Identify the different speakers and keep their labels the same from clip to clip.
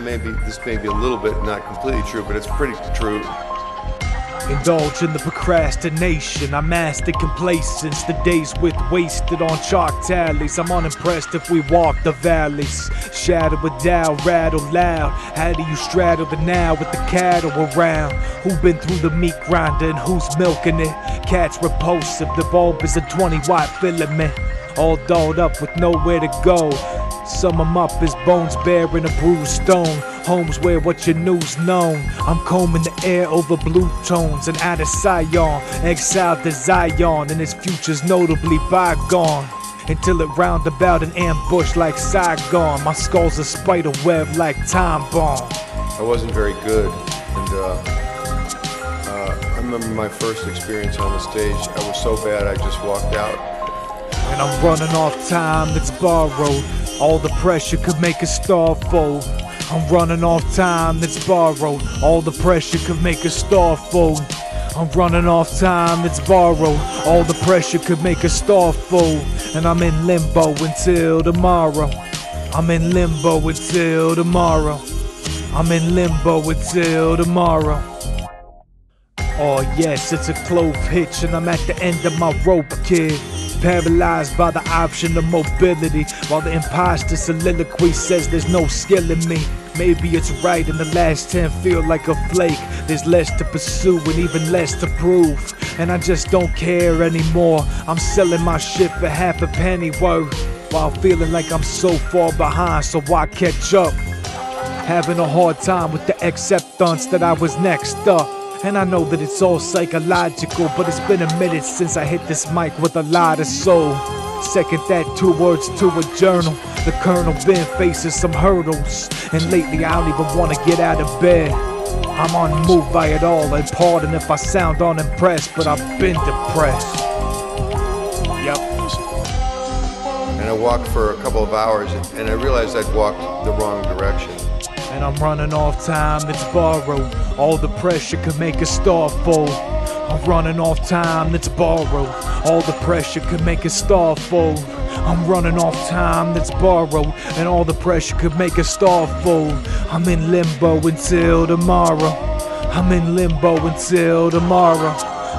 Speaker 1: may be, this may be a little bit not completely true, but it's pretty true.
Speaker 2: Indulge in the procrastination. I'm mastered complacence. The days with wasted on chalk tallies. I'm unimpressed if we walk the valleys. Shadow with doubt, rattle loud. How do you straddle the now with the cattle around? Who been through the meat grinder and who's milking it? Cat's repulsive. The bulb is a 20 watt filament. All dolled up with nowhere to go. Sum 'em up as bones bearing a bruised stone. Homes where what your news known. I'm combing the air over blue tones and out of Sion. Exiled to Zion and his future's notably bygone. Until it round about an ambush like Saigon. My skull's a spider web like time bomb.
Speaker 1: I wasn't very good, and uh, uh, I remember my first experience on the stage. I was so bad, I just walked out.
Speaker 2: And I'm running off time that's borrowed. All the pressure could make a star fold. I'm running off time that's borrowed. All the pressure could make a star fold. I'm running off time that's borrowed. All the pressure could make a star fold. And I'm in limbo until tomorrow. I'm in limbo until tomorrow. I'm in limbo until tomorrow. Oh yes, it's a clove hitch and I'm at the end of my rope, kid. Paralyzed by the option of mobility, while the imposter soliloquy says there's no skill in me. Maybe it's right and the last 10 feel like a flake. There's less to pursue and even less to prove. And I just don't care anymore. I'm selling my shit for half a penny worth. While feeling like I'm so far behind, so why catch up? Having a hard time with the acceptance that I was next up. And I know that it's all psychological, but it's been a minute since I hit this mic with a lot of soul. Second that, two words to a journal. The colonel been facing some hurdles, and lately I don't even wanna get out of bed. I'm unmoved by it all, and pardon if I sound unimpressed, but I've been depressed. Yep.
Speaker 1: And I walked for a couple of hours, and I realized I'd walked the wrong direction.
Speaker 2: And I'm running off time that's borrowed. All the pressure could make a star fold. I'm running off time that's borrowed. All the pressure could make a star fold. I'm running off time that's borrowed. And all the pressure could make a star fold. I'm in limbo until tomorrow. I'm in limbo until tomorrow.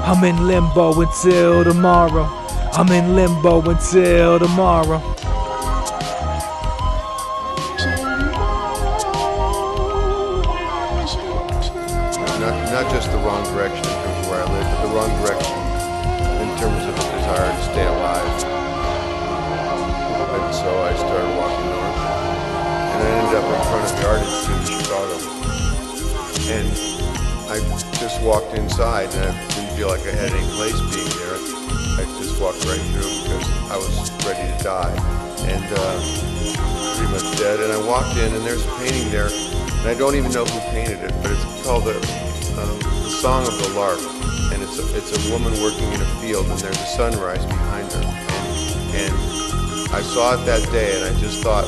Speaker 2: I'm in limbo until tomorrow. I'm in limbo until tomorrow.
Speaker 1: Not, just the wrong direction in terms of where I live, but the wrong direction in terms of the desire to stay alive. And so I started walking north, and I ended up in front of the Art Institute in Chicago. And I just walked inside, and I didn't feel like I had any place being there. I just walked right through because I was ready to die, and uh, pretty much dead. And I walked in, and there's a painting there, and I don't even know who painted it, but it's called the, um, the Song of the Lark, and it's a, it's a woman working in a field, and there's a sunrise behind her, and, I saw it that day, and I just thought,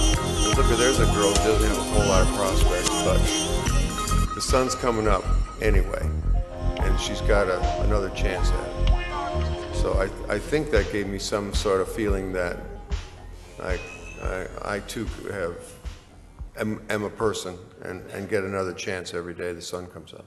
Speaker 1: look, there's a girl who doesn't have a whole lot of prospects, but the sun's coming up anyway, and she's got a, another chance at it. So I, I think that gave me some sort of feeling that I, I, I too have am, am a person and, and get another chance every day the sun comes up.